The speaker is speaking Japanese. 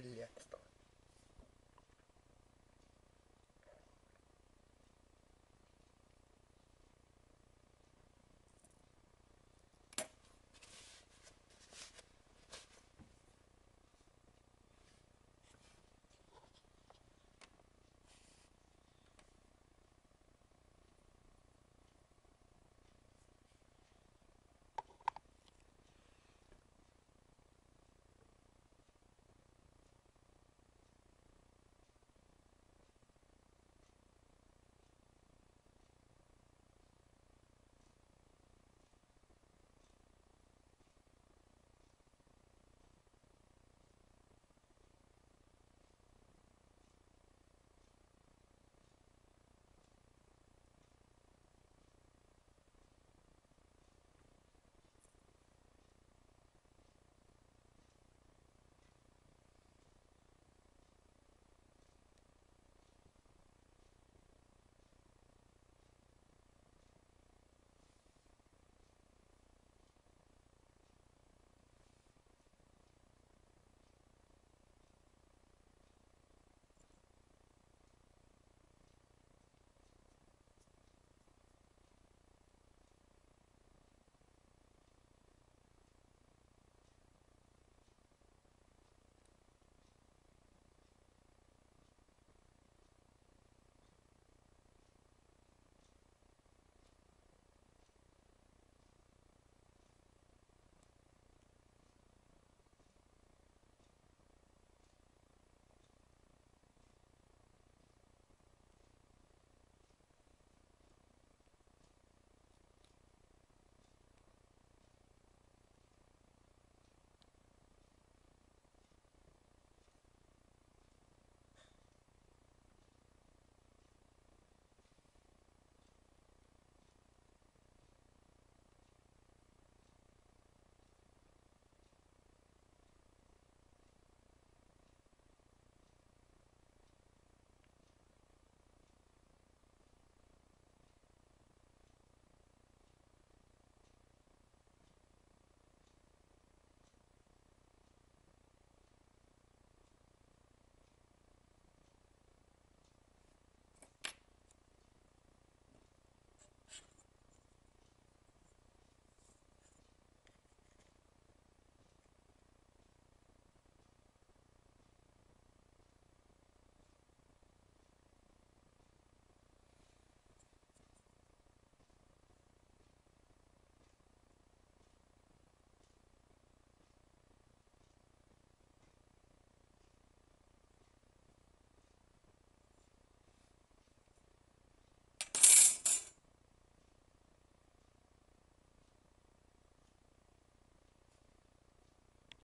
блядство.